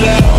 love